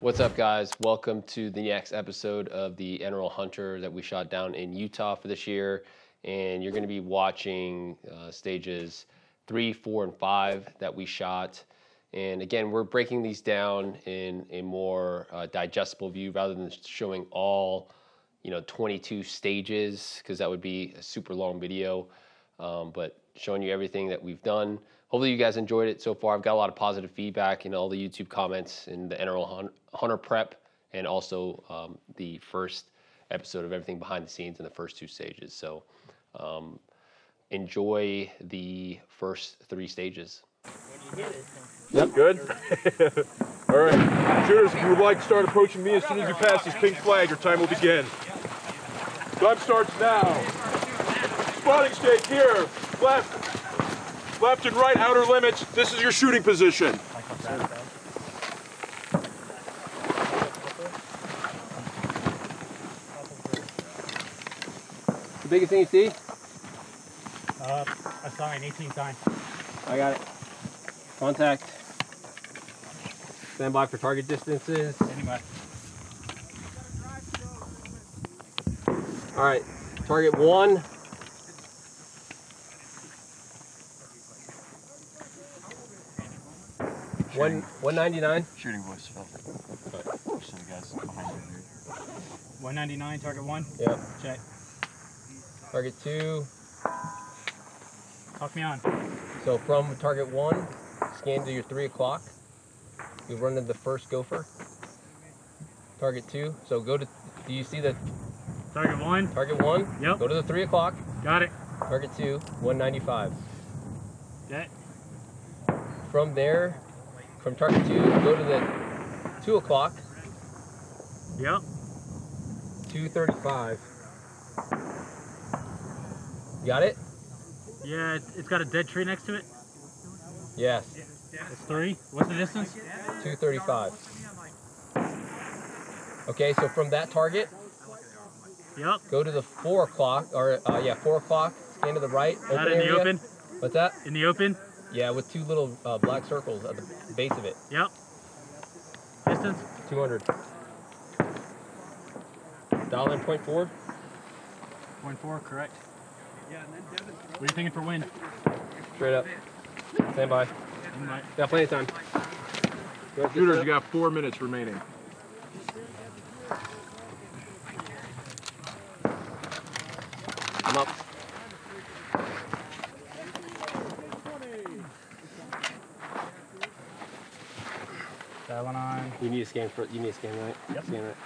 What's up, guys? Welcome to the next episode of the NRL Hunter that we shot down in Utah for this year. And you're going to be watching uh, stages three, four, and five that we shot. And again, we're breaking these down in a more uh, digestible view rather than showing all, you know, 22 stages because that would be a super long video. Um, but showing you everything that we've done. Hopefully, you guys enjoyed it so far. I've got a lot of positive feedback in all the YouTube comments in the NRL Hunter prep and also um, the first episode of everything behind the scenes in the first two stages. So, um, enjoy the first three stages. Yep. Good. All right, shooters, if you would like to start approaching me as soon as you pass this pink flag, your time will begin. Time starts now. Spotting stake here, left, left and right outer limits. This is your shooting position. The biggest thing you see? Uh, a sign, 18 sign. I got it. Contact. Stand by for target distances. Anyway, All right, target one. One one ninety nine. Shooting voice, Phil. Just so the guys behind you 199, target one. Yep. Check. Target two. Talk me on. So from target one, scan to your three o'clock. You run to the first gopher. Target two. So go to. Do you see the Target one. target one? Yep. Go to the three o'clock. Got it. Target two, one ninety five. Okay. From there, from target two, go to the two o'clock, Yep. two thirty five. Got it? Yeah, it- it's got a dead tree next to it. Yes. It's three. What's the distance? 235. Okay, so from that target, Yep. go to the 4 o'clock, or uh, yeah, 4 o'clock, scan to the right. It in the area. open. What's that? In the open. Yeah, with two little uh, black circles at the base of it. Yep. Distance. 200. Dial in point four. Point four, correct. What are you thinking for wind? Straight up. Stand by. Right. Got plenty of time. Shooters, you got four minutes remaining. I'm up. That one to scan for. You need to scan right. Yep. Scan right.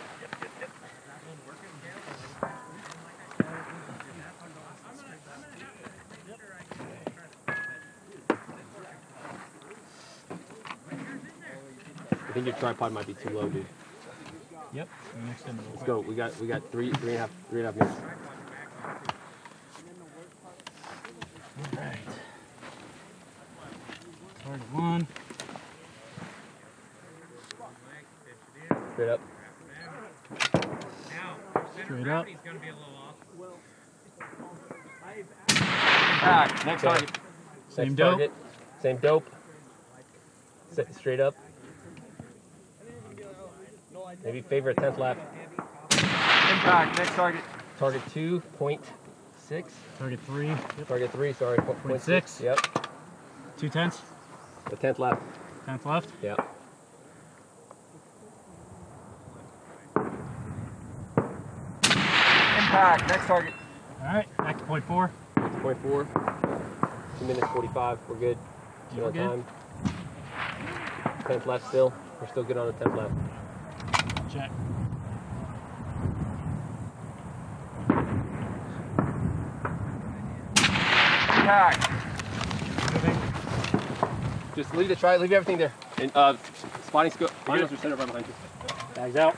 I think your tripod might be too low, dude. Yep. Let's go. We got we got three three and a half three and a half minutes. Alright. Target one. Straight up. Straight up. Back. Next Okay. target. Same Next dope? target. Same dope. S- straight up. Maybe favorite tenth lap. Impact, next target. Target two point six. Target three. Yep. Target three. Sorry. po- Point point six. Yep. Two tenths. The tenth lap. Tenth left. Yeah. Impact, next target. Alright. Back to point four. Point four. Two minutes forty-five. We're good. Still We're on good. time. Tenth left still. We're still good on the tenth left. Check. Impact. Moving. Just leave the try. Leave everything there. And uh, spotting scope. Finals are center right behind you. Bags out.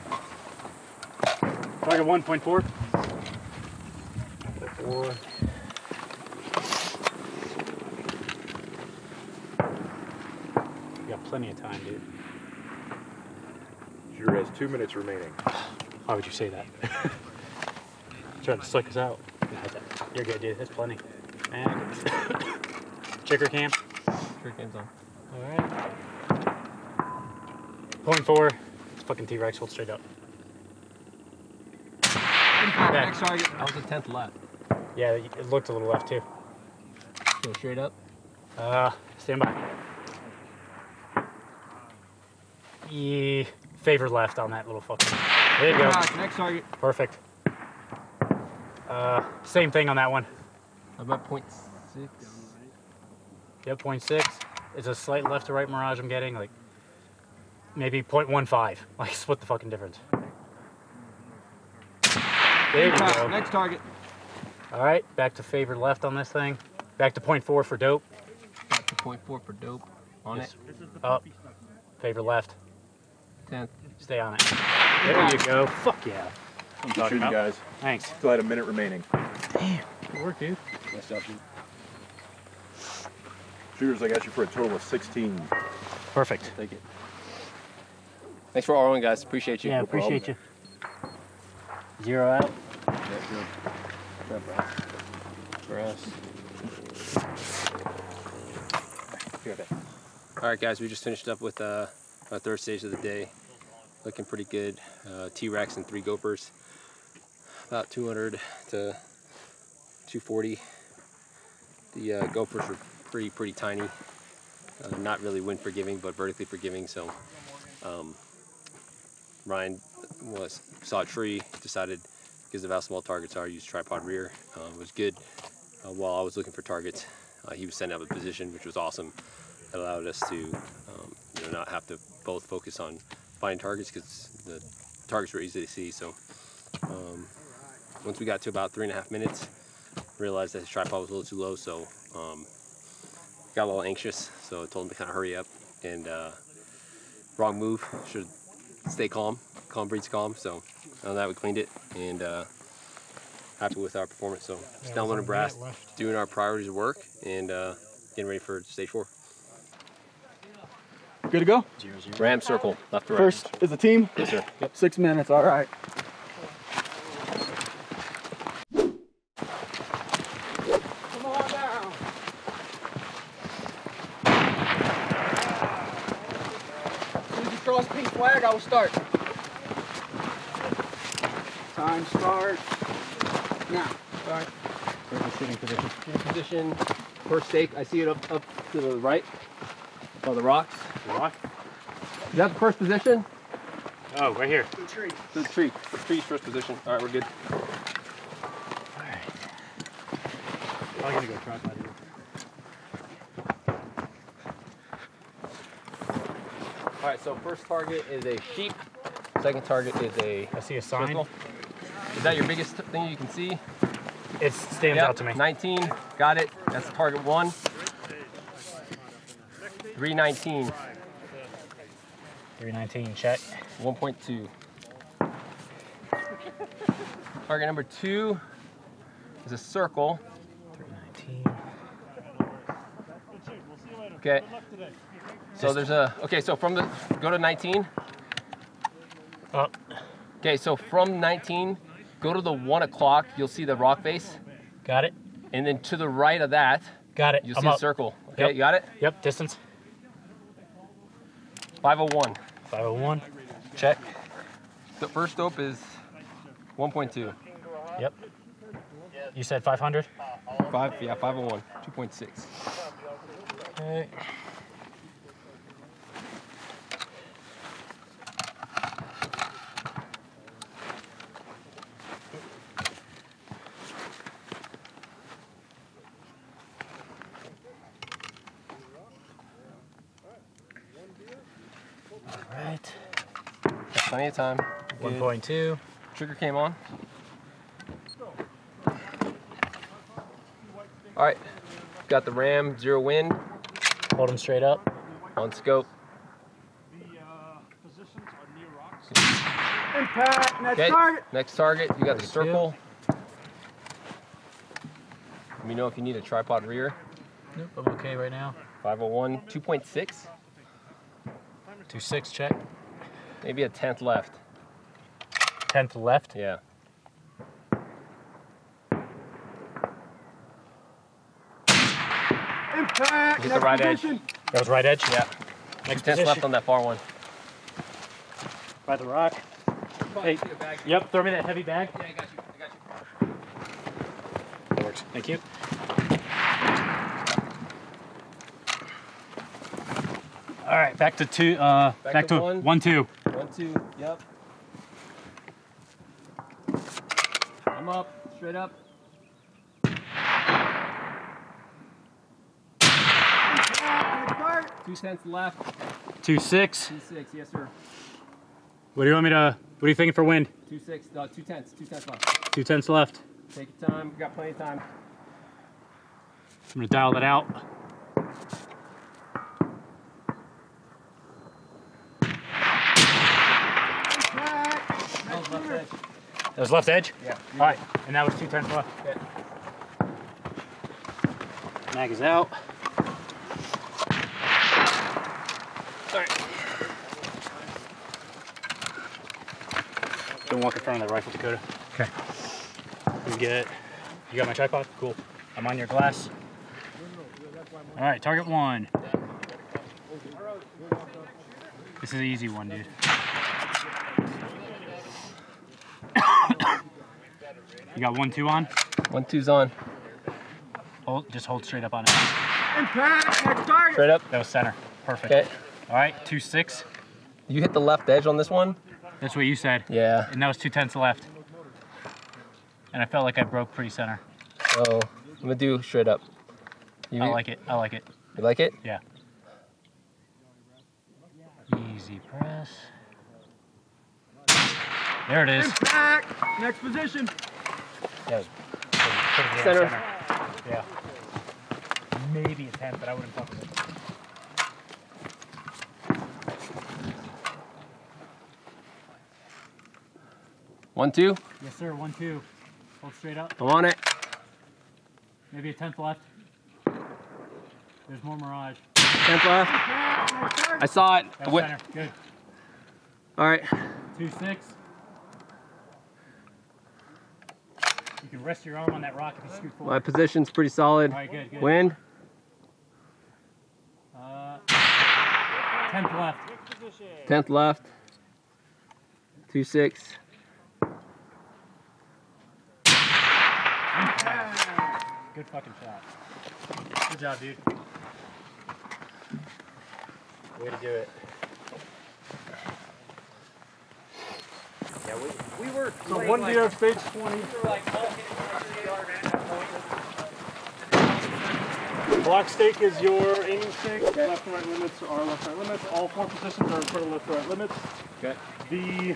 Target 1.4. Four. You got plenty of time, dude. Shooter has two minutes remaining. Why would you say that? Trying to suck us out. You're good, dude. That's plenty. And checker cam. Trick ends on. All right. Point four. fucking T-Rex. Hold straight up. Impact, Back. next target. That was a tenth left. Yeah, it looked a little left too. Go straight up. Uh, stand by. Yeah, favor left on that little fucking. There you go. Next target. Perfect. Uh, same thing on that one. About point six. Yep, six. It's a slight left to right mirage I'm getting, like maybe 0.15. Like, split the fucking difference. There you go. next target. All right, back to favor left on this thing. Back to 0.4 for dope. Got to point four for dope. On Yes. it. Up. Favor left. Tenth. Stay on it. There you go. Fuck yeah. I'm talking shooting, about. guys. Thanks. Still had a minute remaining. Damn. Good work, dude. Nice job, dude. Shooters, I got you for a total of 16. Perfect. Take it. Thanks for ROing, guys. Appreciate you. Yeah, No problem. appreciate you. Zero out. For us. All right, guys, we just finished up with uh, our third stage of the day. Looking pretty good. Uh, T-Rex and three gophers. About 200 to 240. The uh, gophers were pretty, pretty tiny. Uh, not really wind forgiving, but vertically forgiving. So um, Ryan was saw a tree, decided because of how small targets are, used tripod rear. Uh, it was good. Uh, while I was looking for targets, uh, he was sending out a position, which was awesome. It allowed us to, um, you know, not have to both focus on finding targets because the targets were easy to see. So um, once we got to about three and a half minutes, realized that his tripod was a little too low, so um, got a little anxious. So I told him to kind of hurry up and uh, wrong move. Should stay calm. Calm breeds calm. So on that we cleaned it and uh, happy with our performance. So just downloading brass, doing our priorities of work, and uh, getting ready for stage four. Good to go? Ram circle, left to right. First is the team. Yes, sir. Six minutes, all right. Come on down. As soon as you cross pink flag, I will start. Time start now. All right. Sitting position. Sitting position. First stake, I see it up up to the right. By the rocks. Rock? Is that the first position? Oh, right here. The tree. The tree. The tree's first position. All right, we're good. All right. I'm gonna go tripod here. All right, so first target is a sheep. Second target is a I see a sign. circle. Is that your biggest thing you can see? It stands Yep, out to me. 19, got it. That's target one. 319, 319, check. 1.2. Target number two is a circle. 319. Okay. So there's a, okay, so from the, go to 19. Up. Okay, so from 19, go to the one o'clock, you'll see the rock face. Got it. And then to the right of that, Got it. you'll I'm see a circle. Okay, Yep. you got it? Yep, distance. 501. 501. Check. The first dope is 1.2. Yep. You said 500? Five, yeah, 501, 2.6. Okay. Right. Got plenty of time. 1.2. Trigger came on. All right, got the Ram zero wind Hold him straight up. on scope. Impact. Next Okay, target. next target, you got the circle. Let me know if you need a tripod rear. Nope, I'm okay right now. 501, 2.6, 26, check. maybe a tenth left. 10th left. Yeah. Impact. Get the Next right edge. That was right edge? Yeah. Next Tenth left on that far one. By the rock. Hey. Yep, throw me that heavy bag. Yeah, I got you. I got you. That works. Thank you. Right, back to two. Uh, Back back, to to, one. one, two. One, two. Yep. I'm up. Straight up. Two cents left. Two six. Two six. Yes, sir. What do you want me to? What are you thinking for wind? Two six. No, two tenths. Two tenths left. Two tenths left. Take your time. We got plenty of time. I'm gonna dial that out. Back. That was left edge. That was left edge. Yeah. All right, and that was two tenths left. Okay. Mag is out. Don't walk in front of that rifle, Dakota. Okay. We get. You got my tripod? Cool. I'm on your glass. All right, target one. This is an easy one, dude. Got one, two on? One, two's on. Hold, just hold straight up on it. Impact. Next target. Straight up. That was center. Perfect. Okay. All right, two six. You hit the left edge on this one. That's what you said. Yeah. And that was two tenths left. And I felt like I broke pretty center. So I'm gonna do straight up. You, I like it. I like it. You like it? Yeah. Easy press. There it is. Impact. Next position. That was pretty, pretty damn Center. Yeah. Maybe a tenth, but I wouldn't fuck with it. One, two. Yes, sir. One, two. Hold straight up. I'm on it. Maybe a tenth left. There's more mirage. Tenth left. Impact. Next target. I saw it. That I was went- center. Good. All right. Two six. You can rest your arm on that rock if you scoot My position's pretty solid. All right, good, good. Wind. Uh, tenth left. Tenth left. Two six. Good fucking shot. Good job, dude. Way to do it. So one deer stage 20. Block stake is your aiming stake. Left and right limits are left and right limits. All four positions are in front of left and right limits. Okay. The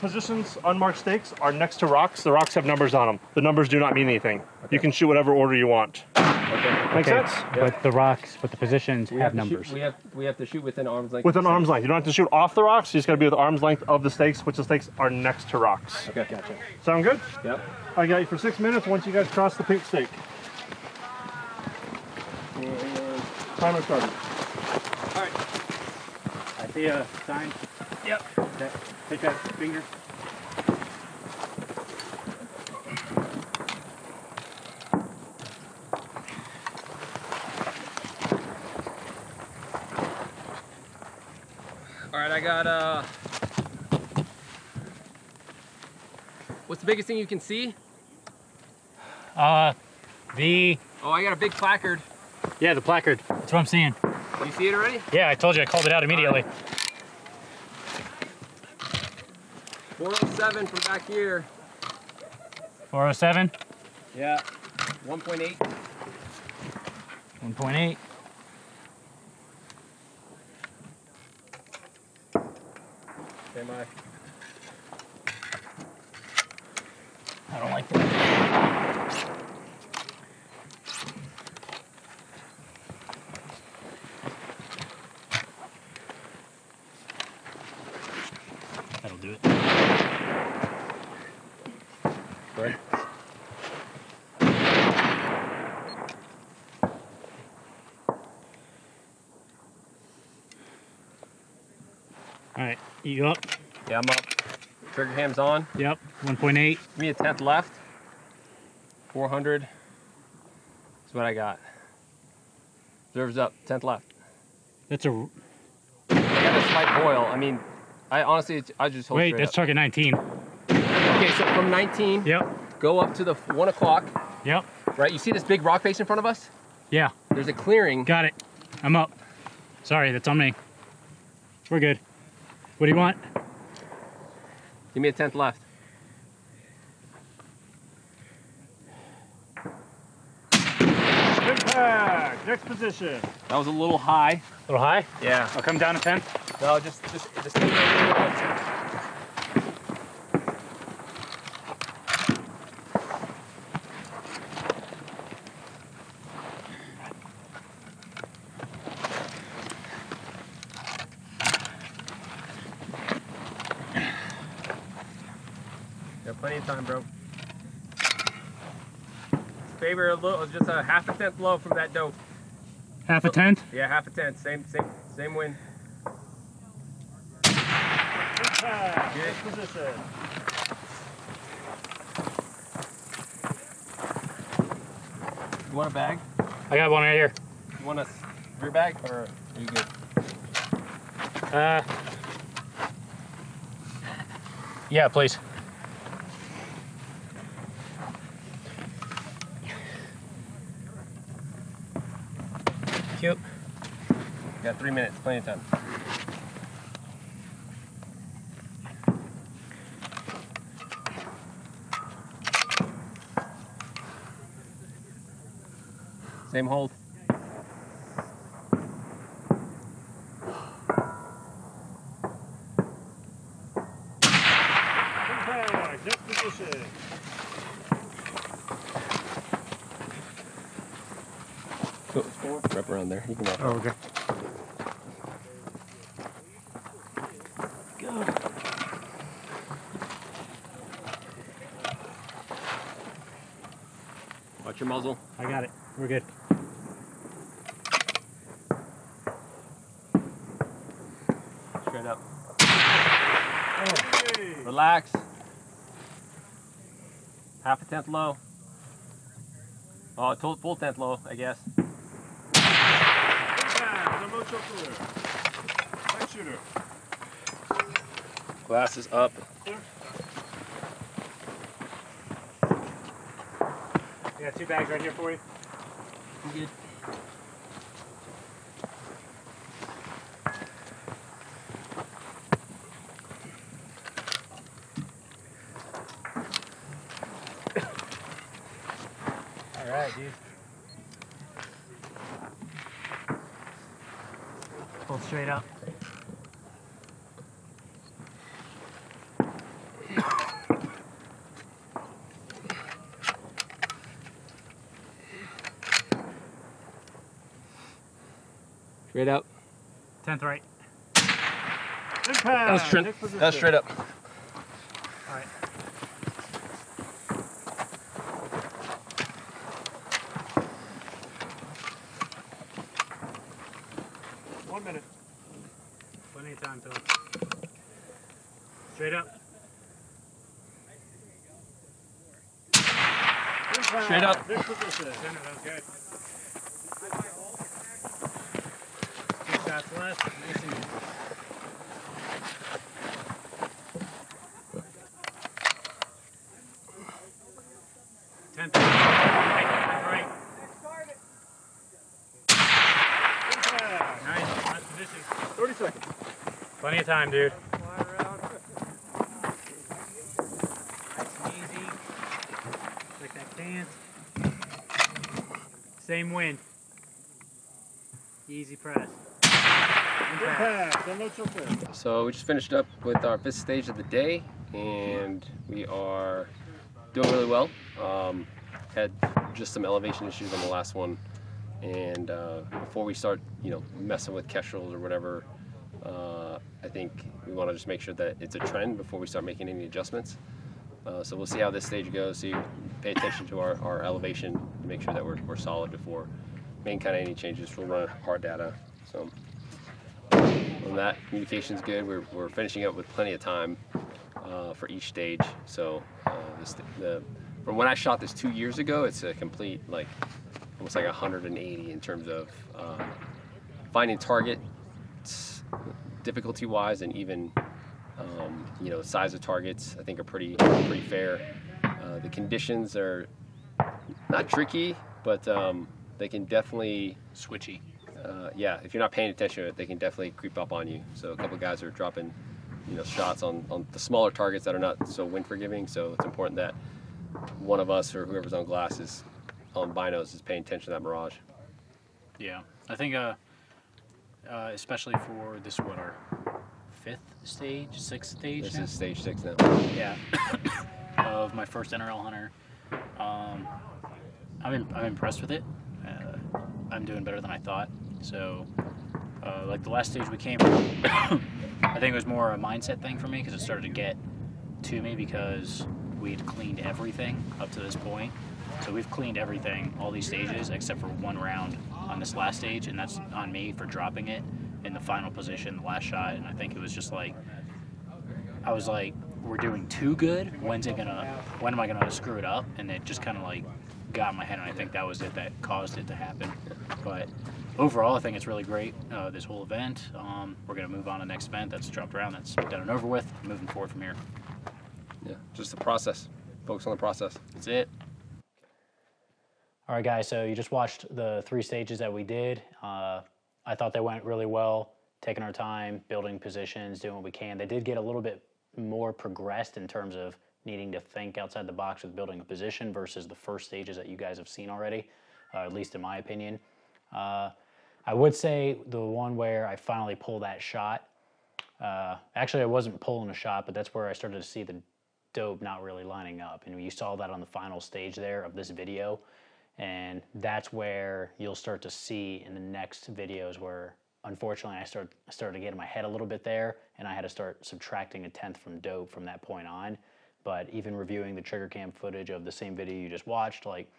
positions unmarked stakes are next to rocks. The rocks have numbers on them. The numbers do not mean anything. You can shoot whatever order you want. Okay. Make sense? But the rocks, but the positions We have to shoot- numbers. we have we have to shoot within arm's length. Within arm's length. You don't have to shoot off the rocks. You just got to be with arm's length of the stakes, which the stakes are next to rocks. Okay. Gotcha. Sound good? Yep. I got you for six minutes once you guys cross the pink stake. And timer started. All right. I see a sign. Yep. That, take that finger. I got uh. What's the biggest thing you can see? Uh, the Oh, I got a big placard. yeah, the placard. That's what I'm seeing. You see it already? Yeah, I told you. I called it out immediately. 407 from back here. 407, Yeah. 1.8. 1.8. Stand by. I don't like that. That'll do it. Right. You up? Yeah, I'm up. Trigger cam's on. Yep. 1.8. Give me a tenth left. 400 is what I got. Reserves up. Tenth left. That's a I got a slight boil. I mean, I honestly, I just hold Wait, that's up. target 19. Okay, so from 19, Yep. go up to the one o'clock. Yep. Right, you see this big rock face in front of us? Yeah. There's a clearing. Got it. I'm up. Sorry, that's on me. We're good. What do you want? Give me a tenth left. Impact. Next position. That was a little high. A little high? Yeah. I'll come down to 10. No, just just just. Got plenty of time, bro. Favor a little, just a half a tenth low from that dope. Half a tenth? Yeah, half a tenth. Same, same, same win. Impact. Good. Position. You want a bag? I got one right here. You want a rear bag, or are you good? Uh, yeah, please. Got three minutes, plenty of time. Same hold. Next position. Go, wrap around there. You can wrap. Oh, okay. Your muzzle. I got it. We're good. Straight up. Hey. Relax. Half a tenth low. Oh, to- full tenth low, I guess. Impact. Remote clear. Light shooter. Glasses up. I two bags right here for you. Good. 10th, right? That was, tri- that was straight up. Straight up. Straight up. This position. Good. Time, dude. Nice and easy. Like that dance. Same wind. Easy press. Impact. Impact. Remote clear. So we just finished up with our fifth stage of the day, and we are doing really well. Um, had just some elevation issues on the last one, and uh, before we start, you know, messing with kestrels or whatever, uh, I think we want to just make sure that it's a trend before we start making any adjustments. Uh, so we'll see how this stage goes. So you pay attention to our, our elevation to make sure that we're, we're solid before making kind of any changes. We'll run hard data. So on that, communication's good. We're, we're finishing up with plenty of time uh, for each stage. So uh, this, the, from when I shot this two years ago, it's a complete like almost like 180 in terms of um, finding target difficulty wise and even Um, you know, size of targets I think are pretty pretty fair. Uh, the conditions are not tricky, but um, they can definitely Switchy. uh, yeah, if you're not paying attention to it, they can definitely creep up on you. So a couple guys are dropping, you know, shots on, on the smaller targets that are not so wind forgiving. So it's important that one of us or whoever's on glass is on binos is paying attention to that mirage. Yeah, I think uh, uh, especially for this what our fifth stage, sixth stage This now? is stage six now. yeah, of my first NRL hunter. Um, I'm in, I'm impressed with it. Uh, I'm doing better than I thought. So, uh, like the last stage we came, I think it was more a mindset thing for me because it started to get to me because we'd cleaned everything up to this point. So we've cleaned everything, all these stages, except for one round on this last stage, and that's on me for dropping it in the final position, the last shot. And I think it was just like I was like, we're doing too good. When's it gonna? When am I gonna screw it up? And it just kind of like got in my head, and I think that was it that caused it to happen. But overall, I think it's really great. Uh, this whole event. Um, we're gonna move on to the next event that's dropped around. That's done and over with. Moving forward from here. Yeah, just the process. Focus on the process. That's it. All right, guys. So you just watched the three stages that we did. Uh, I thought they went really well, taking our time, building positions, doing what we can. They did get a little bit more progressed in terms of needing to think outside the box with building a position versus the first stages that you guys have seen already, uh, at least in my opinion. Uh, I would say the one where I finally pulled that shot. Uh, actually, I wasn't pulling a shot, but that's where I started to see the dope not really lining up. And you saw that on the final stage there of this video. And that's where you'll start to see in the next videos where unfortunately I start started to get in my head a little bit there and I had to start subtracting a tenth from dope from that point on. But even reviewing the trigger cam footage of the same video you just watched, like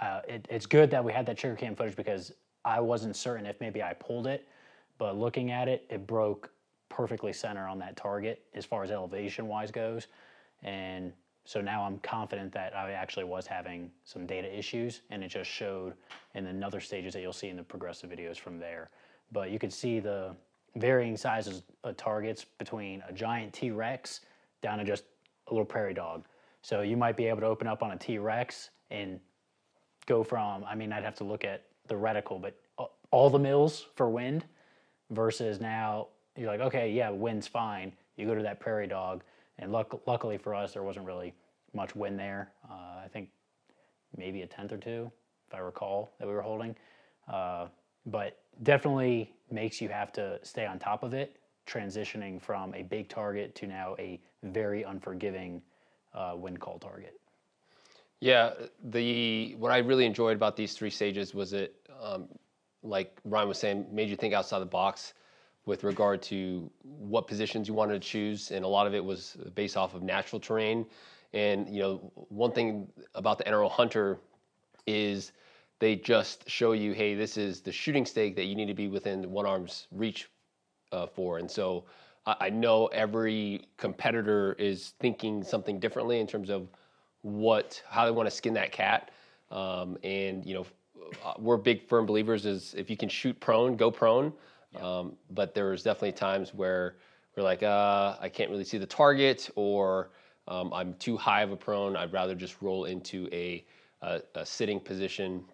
uh, it, it's good that we had that trigger cam footage because I wasn't certain if maybe I pulled it, but looking at it, it broke perfectly center on that target as far as elevation wise goes. And so now I'm confident that I actually was having some data issues and it just showed in another stages that you'll see in the progressive videos from there. But you could see the varying sizes of targets between a giant T Rex down to just a little prairie dog. So you might be able to open up on a T Rex and go from, I mean, I'd have to look at the reticle, but all the mils for wind versus now you're like, okay, yeah, wind's fine. You go to that prairie dog, and luck- luckily for us, there wasn't really much wind there. Uh, I think maybe a tenth or two, if I recall, that we were holding. Uh, but definitely makes you have to stay on top of it, transitioning from a big target to now a very unforgiving uh, wind call target. Yeah, the what I really enjoyed about these three stages was it, um, like Ryan was saying, made you think outside the box with regard to what positions you wanted to choose, and a lot of it was based off of natural terrain. And you know, one thing about the NRL Hunter is they just show you, hey, this is the shooting stake that you need to be within one arm's reach uh, for. And so I, I know every competitor is thinking something differently in terms of what how they want to skin that cat. Um, and you know, uh, we're big firm believers is if you can shoot prone, go prone. Um, but was definitely times where we're like, uh, I can't really see the target, or um, I'm too high of a prone. I'd rather just roll into a, a, a sitting position,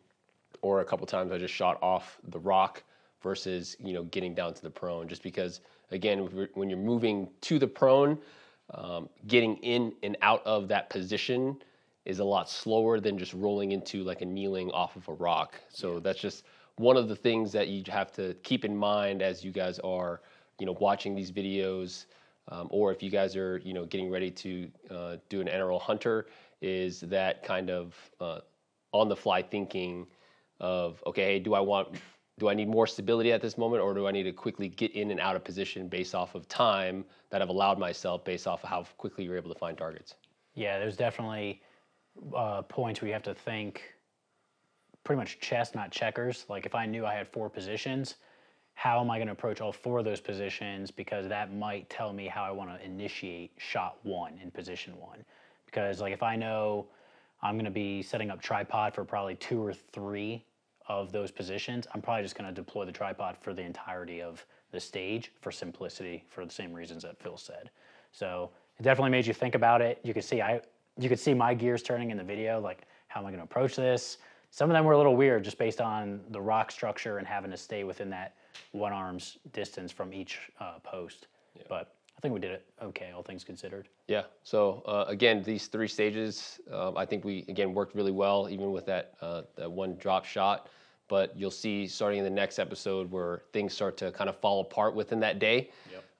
or a couple times I just shot off the rock versus you know getting down to the prone. Just because again, when you're moving to the prone, um, getting in and out of that position is a lot slower than just rolling into like a kneeling off of a rock. So that's just one of the things that you have to keep in mind as you guys are, you know, watching these videos, um, or if you guys are, you know, getting ready to uh, do an NRL hunter, is that kind of uh, on the fly thinking of okay, hey, do I want do I need more stability at this moment, or do I need to quickly get in and out of position based off of time that I've allowed myself, based off of how quickly you're able to find targets? Yeah, there's definitely uh, points where you have to think pretty much chess, not checkers. Like if I knew I had four positions, how am I going to approach all four of those positions? Because that might tell me how I want to initiate shot one in position one. Because like if I know I'm going to be setting up tripod for probably two or three of those positions, I'm probably just going to deploy the tripod for the entirety of the stage for simplicity for the same reasons that Phil said. So it definitely made you think about it. You could see I you could see my gears turning in the video, like how am I going to approach this? Some of them were a little weird just based on the rock structure and having to stay within that one arm's distance from each uh, post. But I think we did it okay, all things considered. Yeah. So uh, again, these three stages, um, I think we again worked really well, even with that uh, that one drop shot. But you'll see starting in the next episode where things start to kind of fall apart within that day,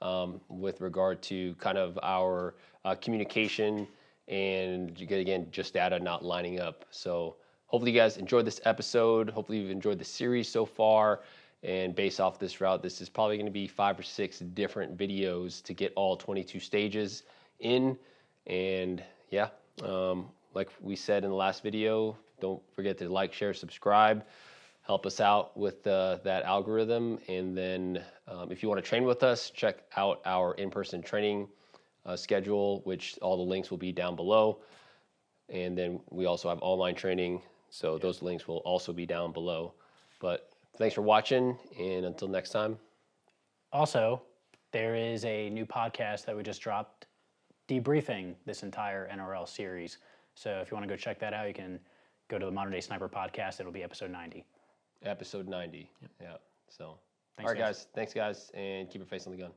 um, with regard to kind of our uh, communication and again just data not lining up. So hopefully you guys enjoyed this episode. Hopefully you've enjoyed the series so far. And based off this route, this is probably going to be five or six different videos to get all 22 stages in. And yeah, um, like we said in the last video, don't forget to like, share, subscribe. Help us out with uh, that algorithm. And then um, if you want to train with us, check out our in person training uh, schedule, which all the links will be down below. And then we also have online training. So those links will also be down below. But thanks for watching. And until next time. Also, there is a new podcast that we just dropped debriefing this entire NRL series. So if you want to go check that out, you can go to the Modern Day Sniper podcast. It'll be episode 90. episode 90. Yeah. So, Thanks, all right, guys. guys. Thanks, guys. And keep your face on the gun.